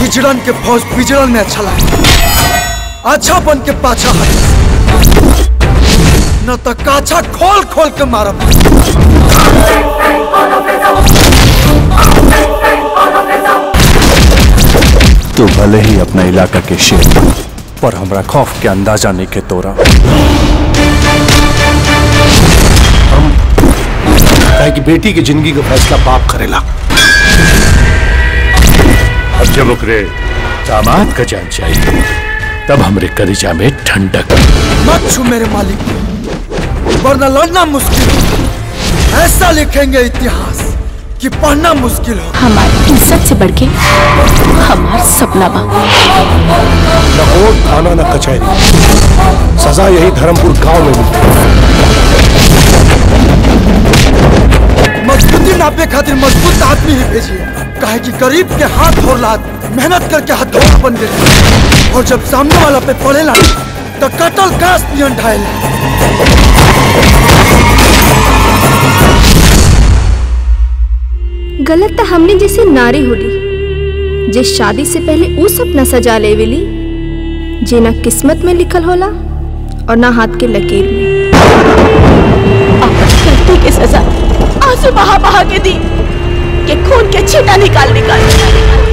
विचरण के फौज विचरण में अच्छा लगा। अच्छापन के पाछा है न तो काछा खोल खोल के मारब। तो भले ही अपना इलाका के शेर पर हमरा खौफ के अंदाज़ा नहीं के तोरा। काहे कि बेटी की ज़िंदगी का फैसला बाप करेला। अब जब ओकरे दामाद का जान चाहिए तब हमरे कलिजा में ठंडक। मत छू मेरे मालिक वरना लड़ना मुश्किल। ऐसा लिखेंगे इतिहास कि पढ़ना मुश्किल हो। हमारी इज़्ज़त से बढ़ के हमारा सपना बा। न कोर्ट थाना न कचहरी। सजा यही धर्मपुर गाँव में मिली नापे खातिर मज़बूत आदमी ही भेजिए। काहे कि गरीब के हाथ और लात, मेहनत करके हथौड़ा बन गए और जब सामने वाला पे पड़ेला तो कटल घास नियन ढाएला गलत तो हमने जैसे नारी होली। जे शादी से पहले ऊ सपना सजा ले लेवेली जे ना किस्मत में लिखल होला और ना हाथ के लकीर में। बहा बहा के दी के खून के छीटा निकाल निकाल। के